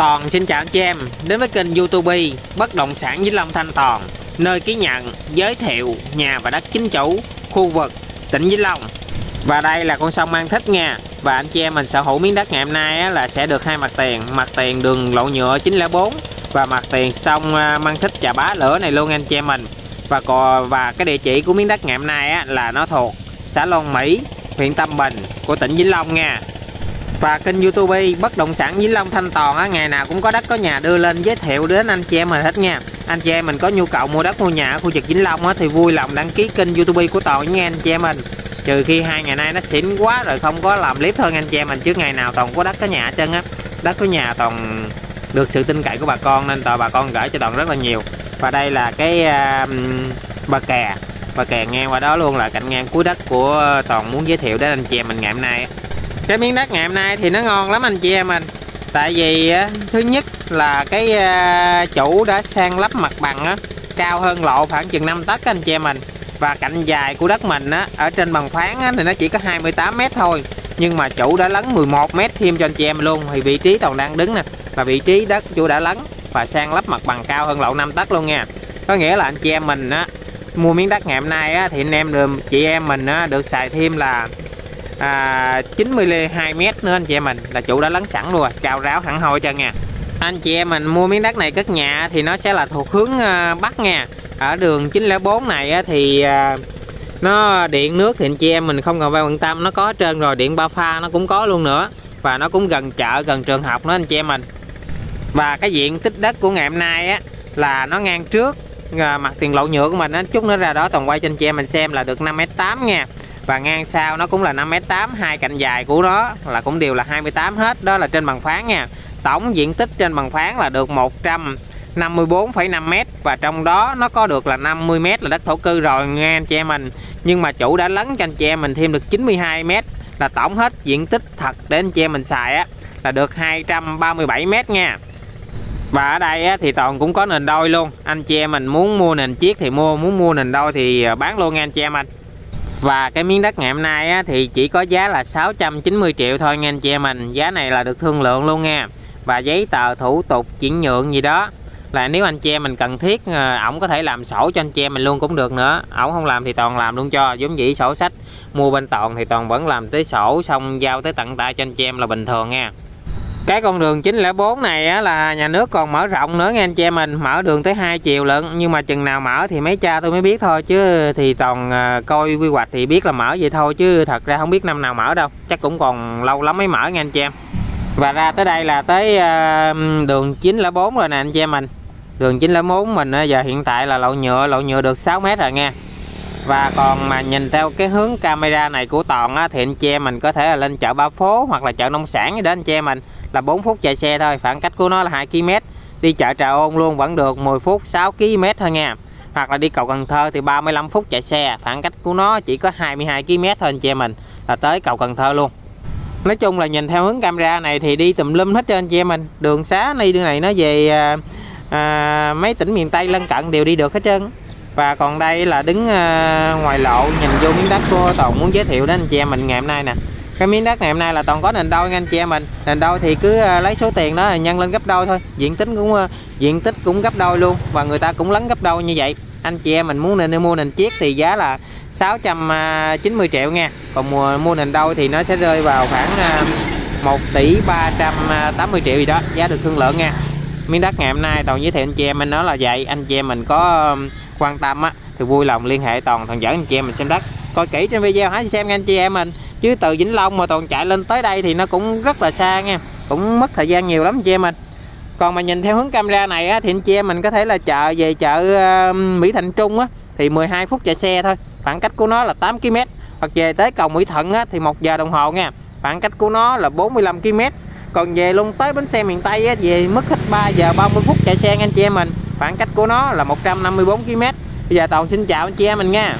Toàn xin chào anh chị em. Đến với kênh youtube Bất Động Sản Vĩnh Long Thanh Toàn. Nơi ký nhận, giới thiệu nhà và đất chính chủ khu vực tỉnh Vĩnh Long. Và đây là con sông An Thích nha. Và anh chị em mình sở hữu miếng đất ngày hôm nay là sẽ được hai mặt tiền. Mặt tiền đường lộ nhựa 904 Và mặt tiền sông à, Mang Thích Trà Bá Lửa này luôn anh chị em mình. Và còn và cái địa chỉ của miếng đất ngày hôm nay là nó thuộc xã Long Mỹ, huyện Tâm Bình của tỉnh Vĩnh Long nha và kênh youtube bất động sản Vĩnh Long Thanh Toàn á, ngày nào cũng có đất có nhà đưa lên giới thiệu đến anh chị em mình hết nha. Anh chị em mình có nhu cầu mua đất mua nhà ở khu vực Vĩnh Long á, thì vui lòng đăng ký kênh youtube của Toàn nha anh chị em mình. Trừ khi hai ngày nay nó xỉn quá rồi không có làm clip hơn anh chị em mình trước ngày nào Toàn có đất có nhà ở á. Đất có nhà Toàn được sự tin cậy của bà con nên toàn bà con gửi cho Toàn rất là nhiều. Và đây là cái à, uh, bà kè. Bà kè ngang qua đó luôn là cạnh ngang cuối đất của Toàn muốn giới thiệu đến anh chị em mình ngày hôm nay cái miếng đất ngày hôm nay thì nó ngon lắm anh chị em mình. Tại vì thứ nhất là cái ờ, chủ đã sang lắp mặt bằng á cao hơn lộ khoảng chừng 5 tấc anh chị em mình. Và cạnh dài của đất mình á ở trên bằng phán á, thì nó chỉ có 28 mét thôi. Nhưng mà chủ đã lấn 11 mét thêm cho anh chị em luôn thì vị trí toàn đang đứng nè. Là vị trí đất chủ đã lấn và sang lắp mặt bằng cao hơn lộ 5 tấc luôn nha. Có nghĩa là anh chị em mình á mua miếng đất ngày hôm nay á, thì anh em được chị em mình á, được xài thêm là à, 92 mét nữa anh chị em mình là chủ đã lấn sẵn luôn chào ráo hẳn hoi cho nha anh chị em mình mua miếng đất này cất nhà thì nó sẽ là thuộc hướng à, bắc nha. Ở đường 904 này thì à, nó điện nước thì anh chị em mình không cần phải quan tâm nó có trơn rồi điện ba pha nó cũng có luôn nữa. Và nó cũng gần chợ gần trường học nữa anh chị em mình. Và cái diện tích đất của ngày hôm nay á là nó ngang trước à, mặt tiền lộ nhựa của mình á. Chút nữa ra đó toàn quay cho anh chị em mình xem là được 5m8 nha và ngang sau nó cũng là 5m8 hai cạnh dài của nó là cũng đều là 28 hết đó là trên bằng phán nha. Tổng diện tích trên bằng phán là được 154,5m và trong đó nó có được là 50m là đất thổ cư rồi nghe anh chị em mình. Nhưng mà chủ đã lấn cho anh chị em mình thêm được 92m là tổng hết diện tích thật để anh chị em mình xài á là được 237m nha. Và ở đây thì toàn cũng có nền đôi luôn. Anh chị em mình muốn mua nền chiếc thì mua muốn mua nền đôi thì à, bán luôn nha anh chị em mình và cái miếng đất ngày hôm nay á, thì chỉ có giá là 690 triệu thôi nha anh chị em mình. Giá này là được thương lượng luôn nha. Và giấy tờ thủ tục chuyển nhượng gì đó. Là nếu anh chị em mình cần thiết ờ, ổng có thể làm sổ cho anh chị em mình luôn cũng được nữa. Ổng không làm thì toàn làm luôn cho. Giống dĩ sổ sách Mua bên toàn thì toàn vẫn làm tới sổ Xong giao tới tận tay cho anh chị em là bình thường nha cái con đường 904 này á, là nhà nước còn mở rộng nữa nghe anh chị em mình. Mở đường tới hai chiều lận nhưng mà chừng nào mở thì mấy cha tôi mới biết thôi chứ thì toàn à, coi quy hoạch thì biết là mở vậy thôi chứ thật ra không biết năm nào mở đâu. Chắc cũng còn lâu lắm mới mở nghe anh chị em. Và ra tới đây là tới à, đường 904 rồi nè anh chị em mình. Đường 904 mình giờ hiện tại là lậu nhựa lậu nhựa được 6 mét rồi nghe và còn mà nhìn theo cái hướng camera này của toàn á, thì anh chị em mình có thể là lên chợ ba phố hoặc là chợ nông sản gì đó anh chị em mình. Là 4 phút chạy xe thôi khoảng cách của nó là 2 km đi chợ Trà Ôn luôn vẫn được 10 phút 6 km thôi nha. Hoặc là đi cầu Cần Thơ thì 35 phút chạy xe khoảng cách của nó chỉ có 22 km thôi anh chị em mình. Là tới cầu Cần Thơ luôn. Nói chung là nhìn theo hướng camera này thì đi tùm lum hết cho anh chị em mình. Đường xá đi đường này nó về à, à, mấy tỉnh miền Tây lân cận đều đi được hết trơn và còn đây là đứng ờ, ngoài lộ, nhìn vô miếng đất của Toàn muốn giới thiệu đến anh chị em mình ngày hôm nay nè. Cái miếng đất ngày hôm nay là toàn có nền đôi nha anh chị em mình. Nền đôi thì cứ ờ, lấy số tiền đó nhân lên gấp đôi thôi. Diện tích cũng ờ, diện tích cũng gấp đôi luôn và người ta cũng lấn gấp đôi như vậy. Anh chị em mình muốn nên mua nền chiếc thì giá là 690 triệu nha. Còn mua mua nền đôi thì nó sẽ rơi vào khoảng 1 tỷ 380 triệu gì đó, giá được thương lượng nha. Miếng đất ngày hôm nay toàn giới thiệu anh chị em mình nói là vậy. Anh chị em mình có quan tâm á thì vui lòng liên hệ toàn thần dẫn anh chị em mình xem đất. Coi kỹ trên video hãy xem nha anh chị em mình. Chứ từ Vĩnh Long mà toàn chạy lên tới đây thì nó cũng rất là xa nha cũng mất thời gian nhiều lắm anh chị em mình. Còn mà nhìn theo hướng camera này á, thì anh chị em mình có thể là chợ về chợ Mỹ Thành Trung á, thì 12 phút chạy xe thôi. Khoảng cách của nó là 8 km hoặc về tới cầu Mỹ Thuận á, thì một giờ đồng hồ nha. Khoảng cách của nó là 45 km còn về luôn tới bến xe miền Tây á, về mất hết 3 giờ 30 phút chạy xe anh chị em mình khoảng cách của nó là 154 km bây giờ toàn xin chào anh chị em mình nha.